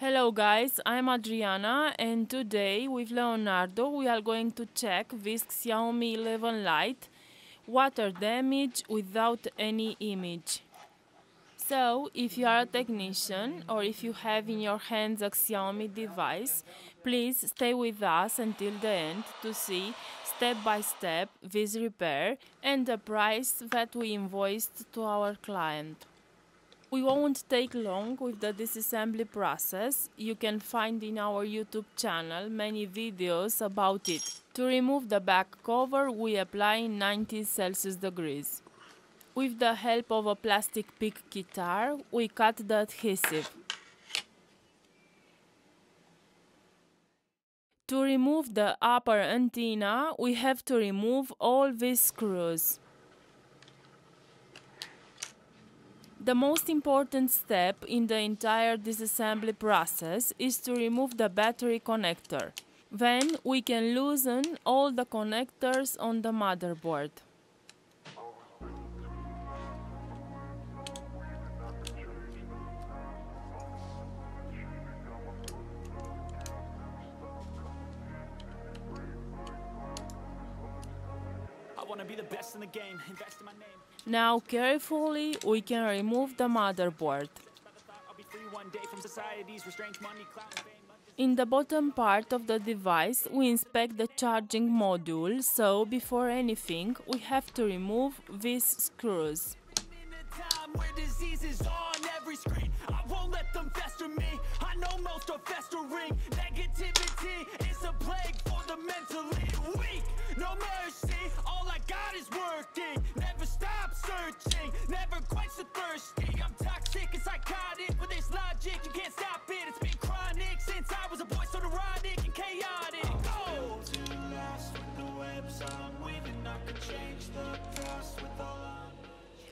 Hello guys, I'm Adriana and today with Leonardo we are going to check this Xiaomi 11 Lite water damage without any image. So, if you are a technician or if you have in your hands a Xiaomi device, please stay with us until the end to see step by step this repair and the price that we invoiced to our client. We won't take long with the disassembly process. You can find in our YouTube channel many videos about it. To remove the back cover, we apply 90 Celsius degrees. With the help of a plastic pick guitar, we cut the adhesive. To remove the upper antenna, we have to remove all these screws. The most important step in the entire disassembly process is to remove the battery connector. Then we can loosen all the connectors on the motherboard. wanna be the best in the game, invest. Now carefully we can remove the motherboard. In the bottom part of the device we inspect the charging module, so before anything we have to remove these screws. Negativity is a plague for the mentally weak. No mercy working. Never stop searching, never quench the thirsty. I'm toxic and psychotic with this logic. You can't stop it. It's been chronic since I was a boy, so neurotic and chaotic. Oh.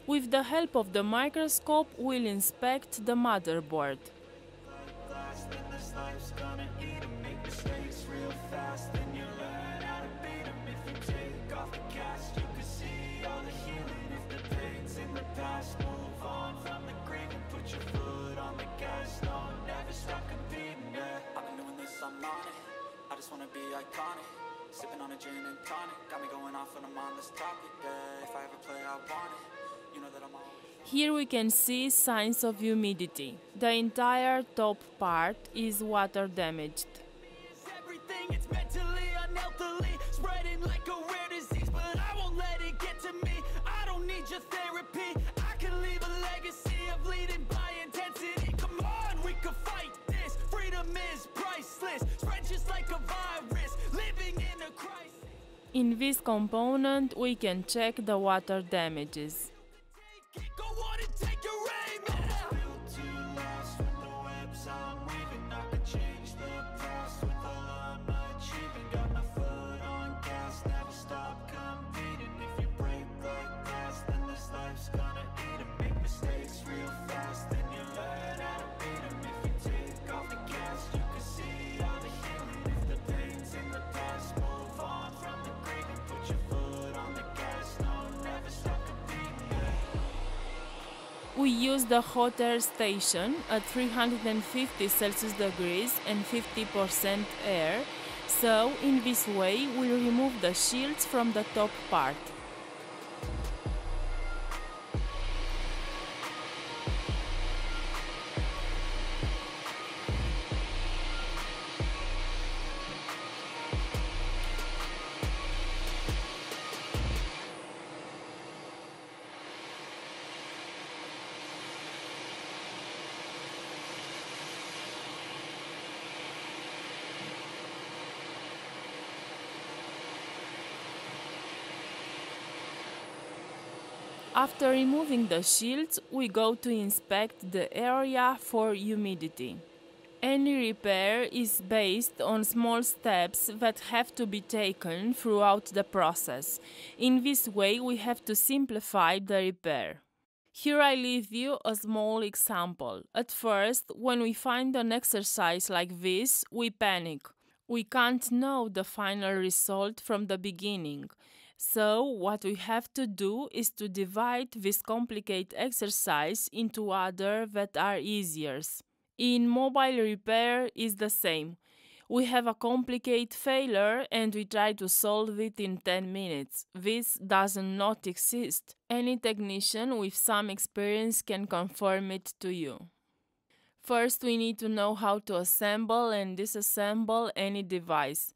With the help of the microscope, we'll inspect the motherboard. Just wanna be iconic. Sipping on a gin and tonic. Got me going off when I'm on this topic. Yeah, if I ever play, I want it. You know that I'm always Here we can see signs of humidity. The entire top part is water damaged. In this component, we can check the water damages. We use the hot air station at 350 Celsius degrees and 50% air, so in this way we remove the shields from the top part. After removing the shields, we go to inspect the area for humidity. Any repair is based on small steps that have to be taken throughout the process. In this way, we have to simplify the repair. Here I leave you a small example. At first, when we find an exercise like this, we panic. We can't know the final result from the beginning. So what we have to do is to divide this complicated exercise into other that are easier. In mobile repair is the same. We have a complicated failure and we try to solve it in 10 minutes. This does not exist. Any technician with some experience can confirm it to you. First, we need to know how to assemble and disassemble any device.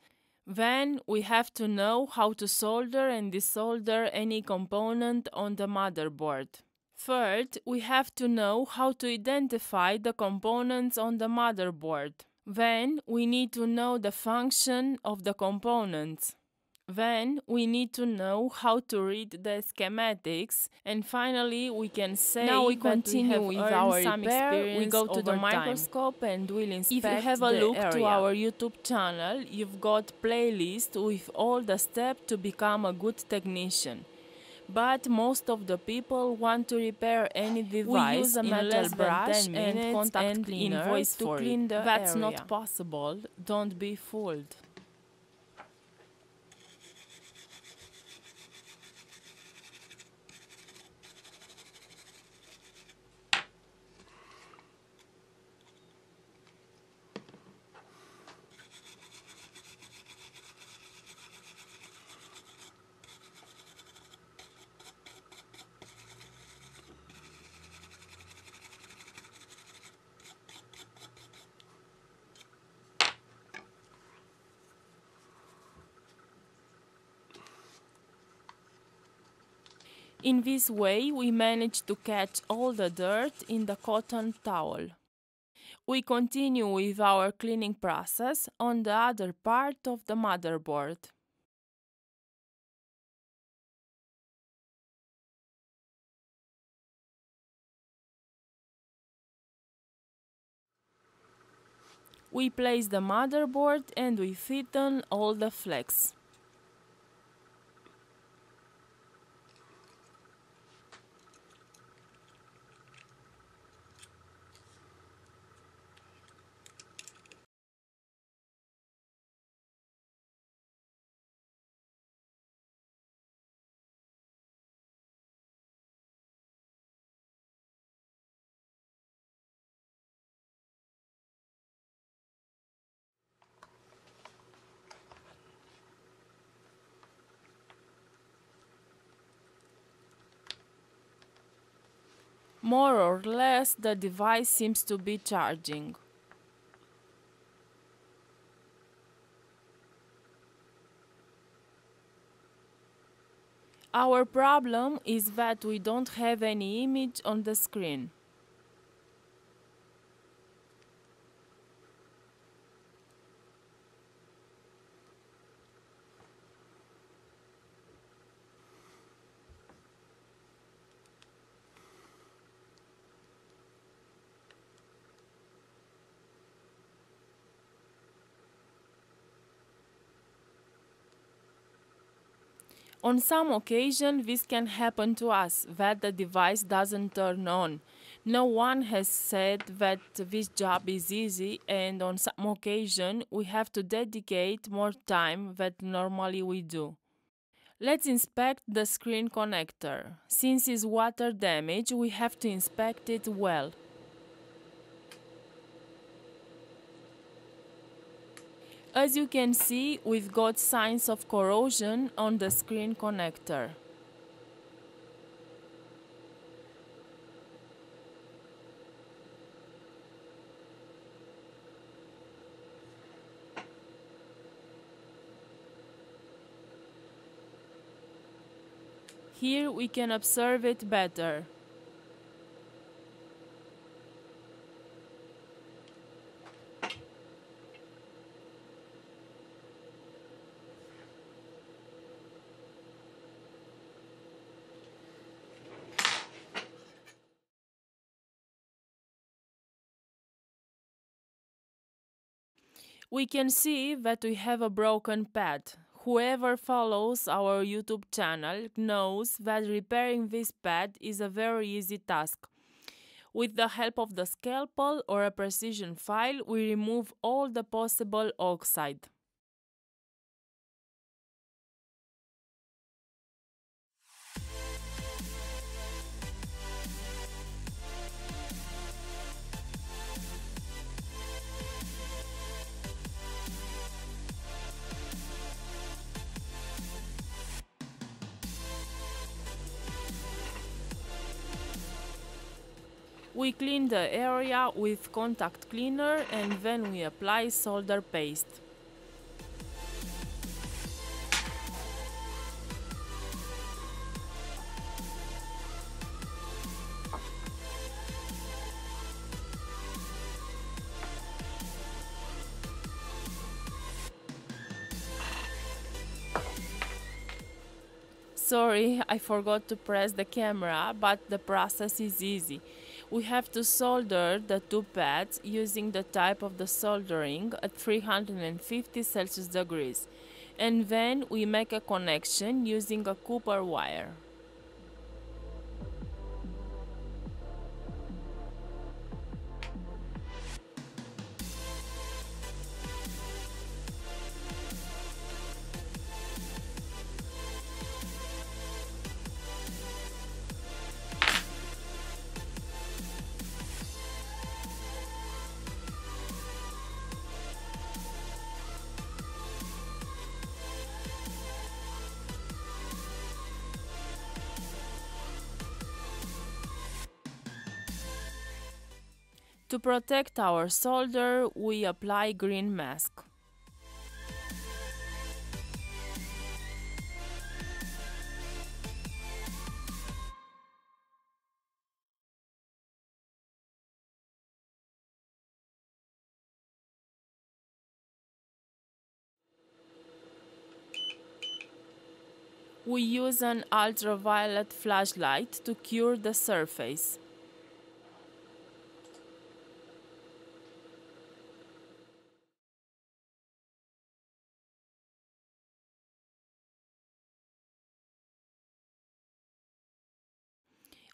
Then, we have to know how to solder and desolder any component on the motherboard. Third, we have to know how to identify the components on the motherboard. Then, we need to know the function of the components. Then we need to know how to read the schematics, and finally we can say now we continue we with our some repair. We go to the microscope time. and we'll inspect. If you have a look area. to our YouTube channel, you've got playlist with all the steps to become a good technician. But most of the people want to repair any device we use a metal brush and contact and cleaner invoice to clean it. the That's area. not possible. Don't be fooled. In this way, we manage to catch all the dirt in the cotton towel. We continue with our cleaning process on the other part of the motherboard. We place the motherboard and we fit on all the flex. More or less, the device seems to be charging. Our problem is that we don't have any image on the screen. On some occasion, this can happen to us, that the device doesn't turn on. No one has said that this job is easy, and on some occasion, we have to dedicate more time than normally we do. Let's inspect the screen connector. Since it's water damage, we have to inspect it well. As you can see, we've got signs of corrosion on the screen connector. Here we can observe it better. We can see that we have a broken pad. Whoever follows our YouTube channel knows that repairing this pad is a very easy task. With the help of the scalpel or a precision file, we remove all the possible oxide. We clean the area with contact cleaner and then we apply solder paste. Sorry, I forgot to press the camera, but the process is easy. We have to solder the two pads using the type of the soldering at 350 Celsius degrees. And then we make a connection using a copper wire. To protect our solder, we apply green mask. We use an ultraviolet flashlight to cure the surface.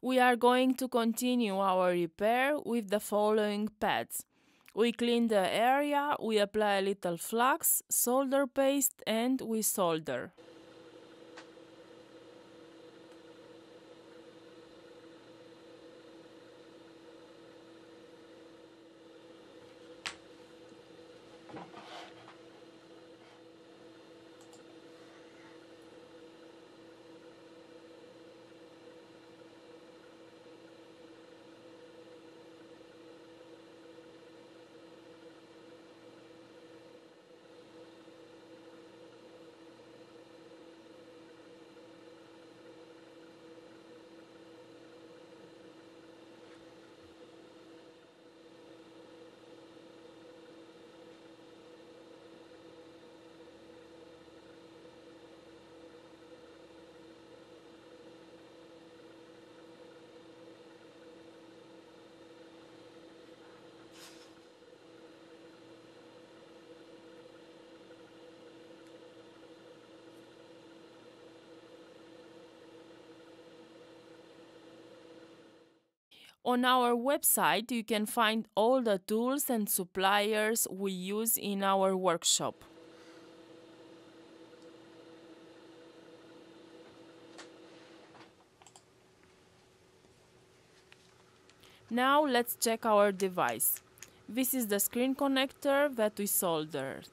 We are going to continue our repair with the following pads. We clean the area, we apply a little flux, solder paste and we solder. On our website, you can find all the tools and suppliers we use in our workshop. Now let's check our device. This is the screen connector that we soldered.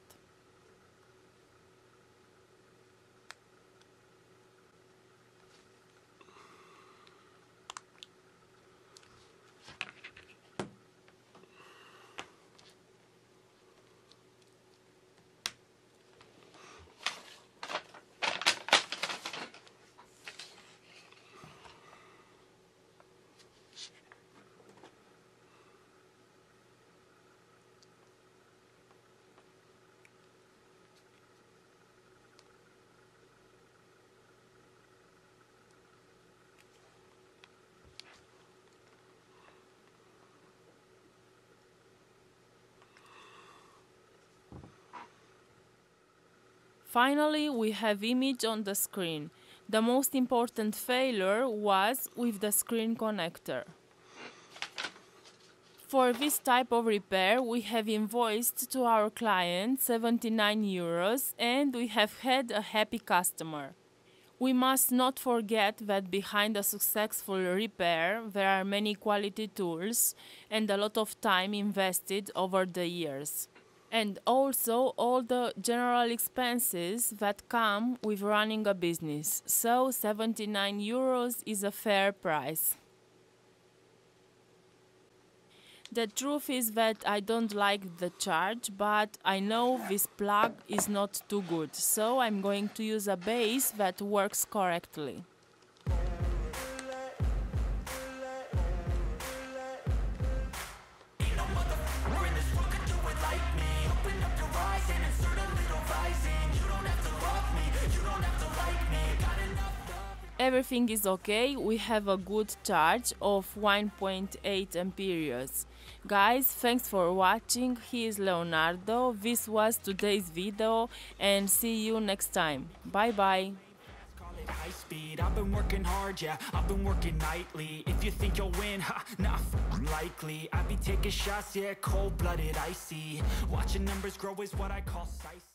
Finally, we have image on the screen. The most important failure was with the screen connector. For this type of repair, we have invoiced to our client 79 euros and we have had a happy customer. We must not forget that behind a successful repair, there are many quality tools and a lot of time invested over the years. And also all the general expenses that come with running a business. So 79 euros is a fair price. The truth is that I don't like the charge, but I know this plug is not too good, so I'm going to use a base that works correctly. Everything is okay we have a good charge of 1.8 amperes guys thanks for watching. He is leonardo. This was today's video and see you next time. Bye bye. High speed I've been working hard, yeah, I've been working nightly. If you think you'll win, ha, not likely. I be taking shots, yeah, cold-blooded, icy. Watching numbers grow is what I call sightseeing